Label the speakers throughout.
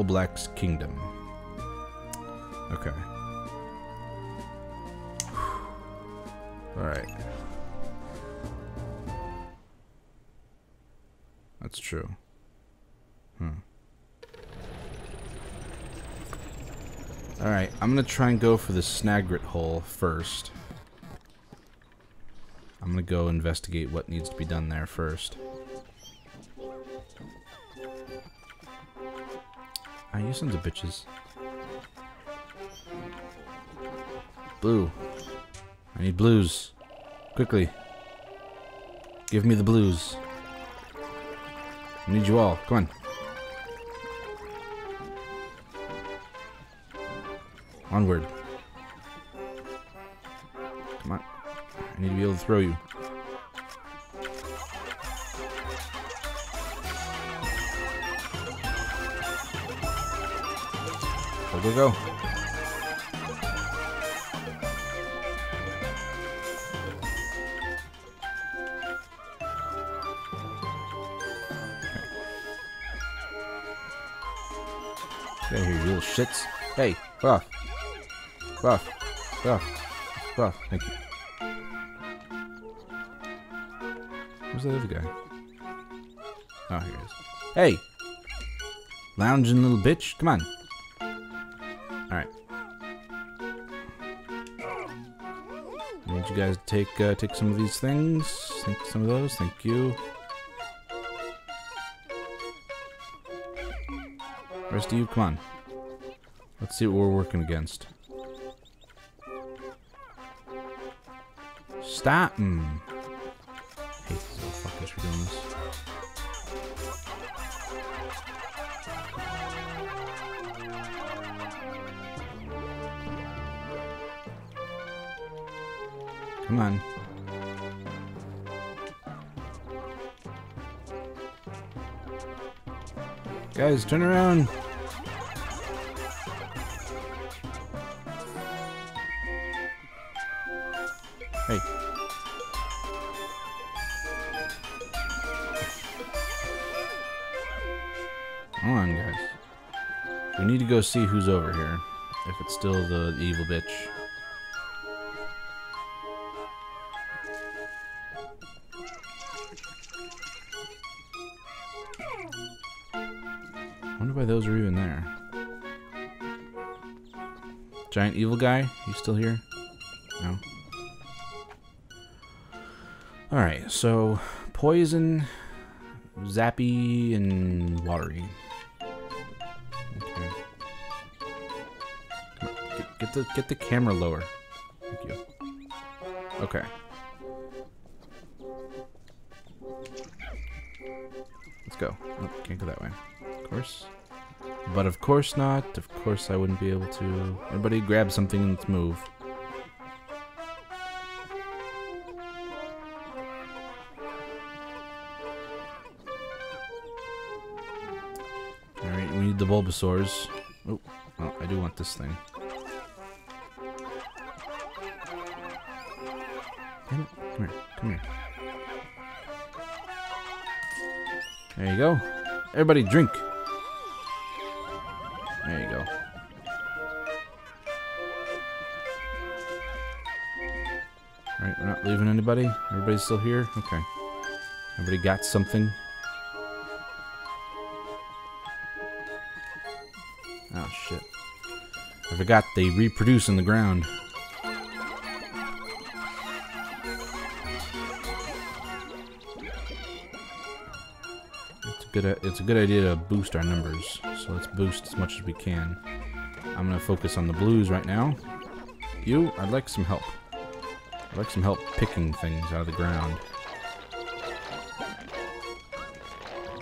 Speaker 1: Black's kingdom. Okay. Alright. That's true. Hmm. Alright, I'm gonna try and go for the Snagret hole first. I'm gonna go investigate what needs to be done there first. Ah, you sons of bitches. Blue. I need blues. Quickly. Give me the blues. I need you all. Come on. Onward. Come on. I need to be able to throw you. Go, go, go. Get here, you little shits. Hey, buff. Buff. Buff. Buff. Thank you. Where's that other guy? Oh, here he is. Hey! Lounging little bitch. Come on. Alright. Need you guys to take uh, take some of these things. Take some of those. Thank you. Rest of you, come on. Let's see what we're working against. Stop! Hate these little fuckers for doing this. Come on. Guys, turn around. Hey. Come on, guys. We need to go see who's over here. If it's still the evil bitch. Those are even there. Giant evil guy? You still here? No. Alright, so poison, zappy, and watery. Okay. Get, get the get the camera lower. Thank you. Okay. Let's go. Oh, can't go that way. Of course. But of course not. Of course I wouldn't be able to. Everybody grab something and let's move. Alright, we need the Bulbasaurs. Oh, oh, I do want this thing. Come here, come here. There you go. Everybody drink. There you go. Alright, we're not leaving anybody? Everybody's still here? Okay. Everybody got something? Oh, shit. I forgot they reproduce in the ground. Good, it's a good idea to boost our numbers. So let's boost as much as we can. I'm gonna focus on the blues right now. You, I'd like some help. I'd like some help picking things out of the ground.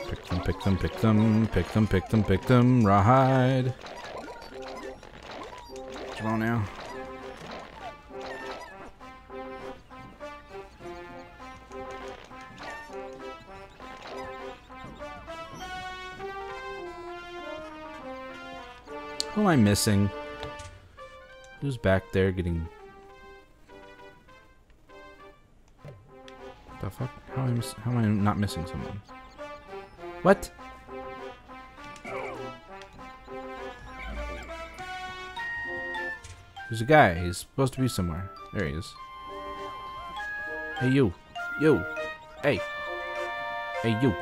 Speaker 1: Pick them, pick them, pick them, pick them, pick them, pick them, rawhide. Come on now. Who am I missing? Who's back there getting... The fuck? How am I, how am I not missing someone? What? There's a guy. He's supposed to be somewhere. There he is. Hey, you. You. Hey. Hey, you.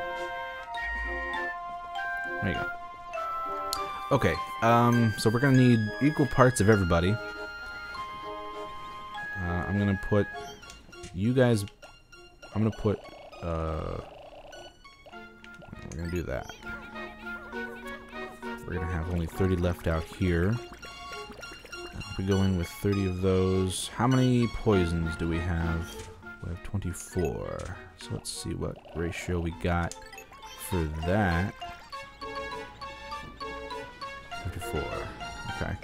Speaker 1: There you go. Okay, um, so we're gonna need equal parts of everybody. Uh, I'm gonna put you guys. I'm gonna put. Uh, we're gonna do that. We're gonna have only 30 left out here. If we go in with 30 of those, how many poisons do we have? We have 24. So let's see what ratio we got for that. 24. Okay.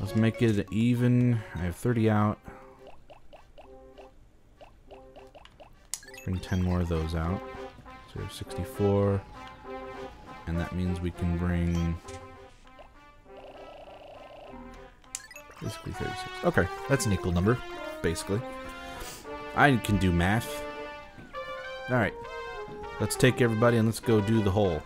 Speaker 1: Let's make it even. I have 30 out. Let's bring 10 more of those out. So we have 64. And that means we can bring... Basically 36. Okay, that's an equal number, basically. I can do math. Alright. Let's take everybody and let's go do the hole.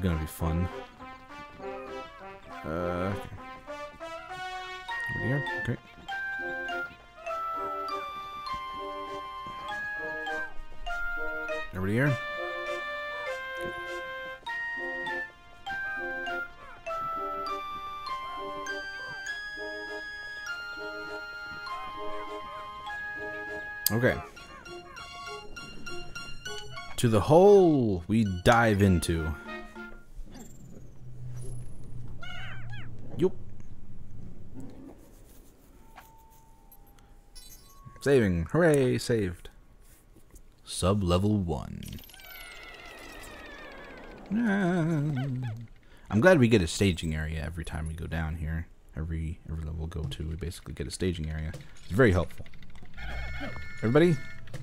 Speaker 1: Gonna be fun. Uh, okay. Over here? Okay. Everybody here? Okay. To the hole we dive into. Saving. Hooray, saved. Sub level 1. Ah. I'm glad we get a staging area every time we go down here. Every every level we go to, we basically get a staging area. It's very helpful. Everybody,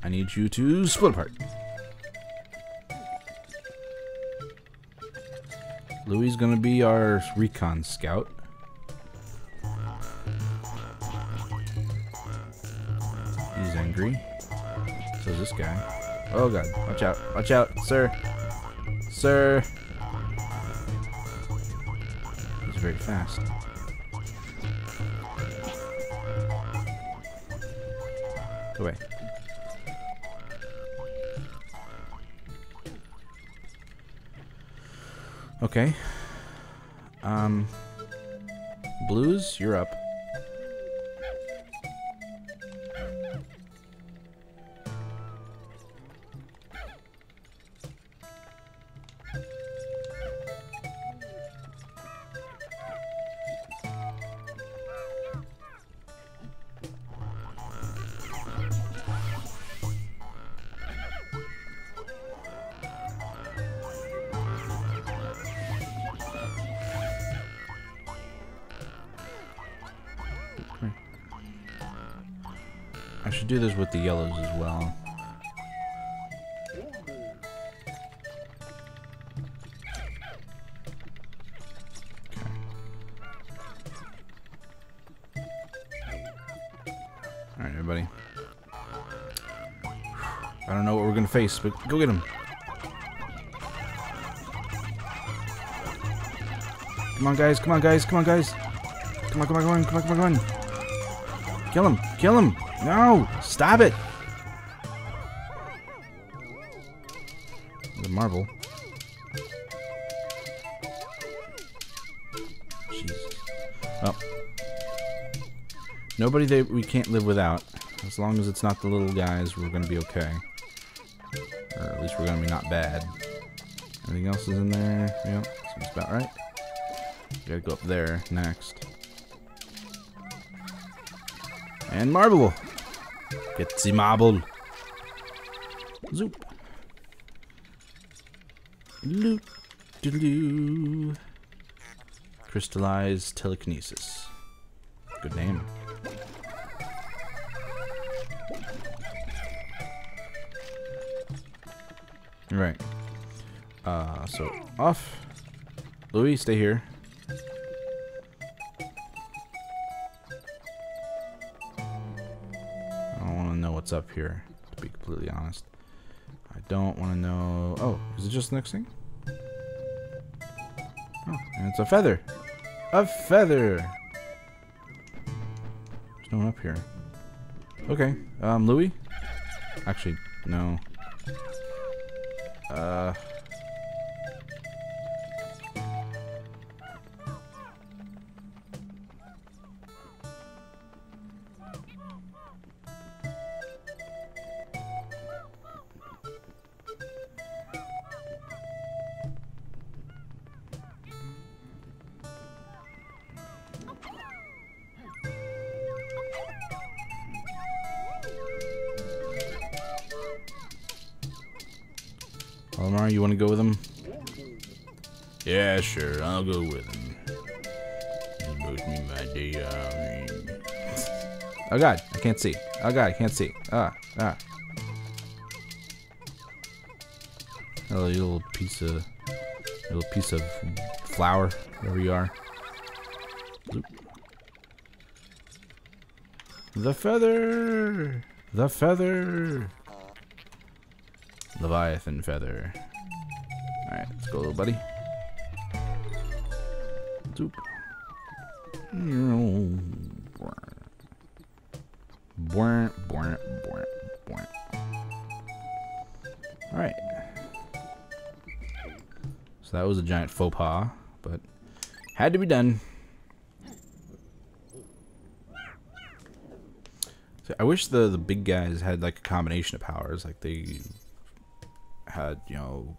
Speaker 1: I need you to split apart. Louis is gonna be our recon scout. Angry. So is this guy. Oh god, watch out, watch out, sir. Sir. He's very fast. Go away. Okay. Um, Blues, you're up. Should do this with the yellows as well. Alright, everybody. I don't know what we're gonna face, but go get him. Come on, guys. Come on, guys. Come on, guys. Come on, come on, come on, come on, come on, come on. Kill him. Kill him. No! Stop it! The marble. Jesus. Well. Nobody that we can't live without. As long as it's not the little guys, we're gonna be okay. Or at least we're gonna be not bad. Anything else is in there? Yeah, seems about right. Gotta go up there next. And marble. Get the marble. Zoop. Loop. Doo-doo. Crystallized telekinesis. Good name. Right. Uh, so off. Louis, stay here. What's up here, to be completely honest. I don't want to know... Oh, is it just the next thing? Oh, and it's a feather. A feather. There's no one up here. Okay. Um, Louis? Actually, no. Uh. Olimar, you want to go with him? Yeah, sure. I'll go with him. Both me my day. Oh god, I can't see. Oh god, I can't see. Ah, ah. Oh, you little piece of, little piece of flour, wherever you are. Oop. The feather, the feather. Leviathan feather. Alright, let's go, little buddy. Zoop. Alright. So that was a giant faux pas, but had to be done. So I wish the the big guys had like a combination of powers, like they had, you know,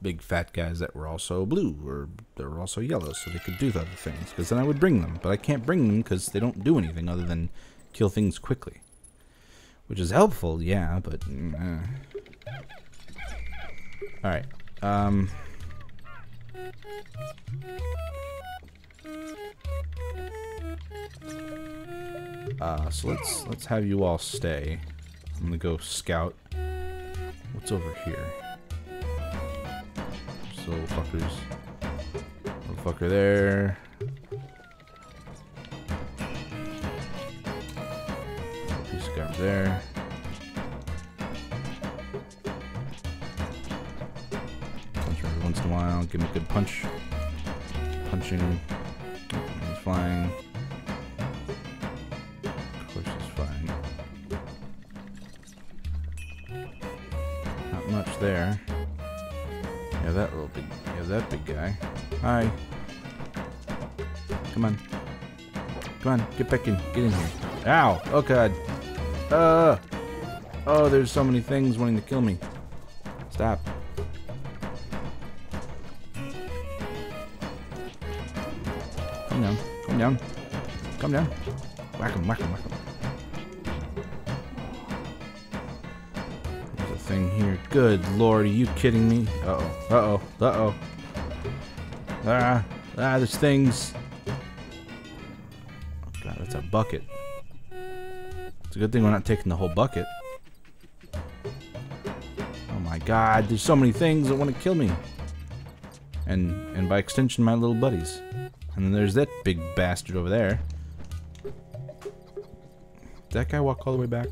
Speaker 1: big fat guys that were also blue or they were also yellow so they could do the other things because then I would bring them. But I can't bring them because they don't do anything other than kill things quickly. Which is helpful yeah but uh. all right um. Uh so let's let's have you all stay. I'm gonna go scout what's over here little fuckers. Little fucker there. Piece of gum there. Punch every once in a while. Give me a good punch. Punching. He's flying. Of course he's flying. Not much there. Yeah, that little big, yeah, that big guy. Hi. Come on. Come on, get back in, get in here. Ow! Oh god. Uh. Oh, there's so many things wanting to kill me. Stop. Come down, come down, come down. Whack him, whack him, whack him. Here. Good lord, are you kidding me? Uh-oh, uh-oh, uh-oh. Ah, ah, there's things. God, that's a bucket. It's a good thing we're not taking the whole bucket. Oh my god, there's so many things that want to kill me. And, and by extension, my little buddies. And then there's that big bastard over there. Did that guy walk all the way back?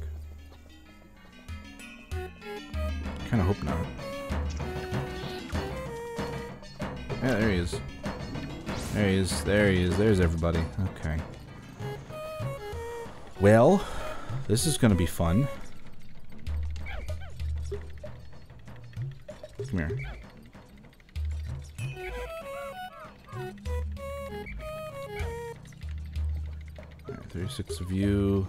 Speaker 1: Kind of hope not. Yeah, there he is. There he is. There he is. There's everybody. Okay. Well, this is going to be fun. Come here. Right, 36 of you.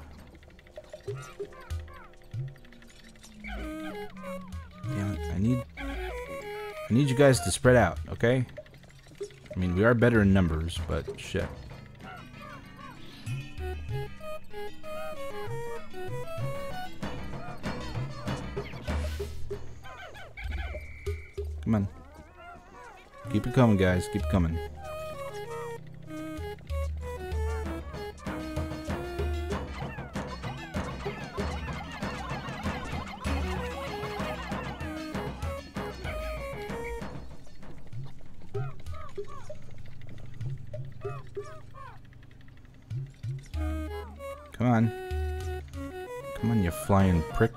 Speaker 1: I need I need you guys to spread out, okay? I mean, we are better in numbers, but shit. Come on. Keep it coming, guys. Keep it coming. Come on. Come on, you flying prick.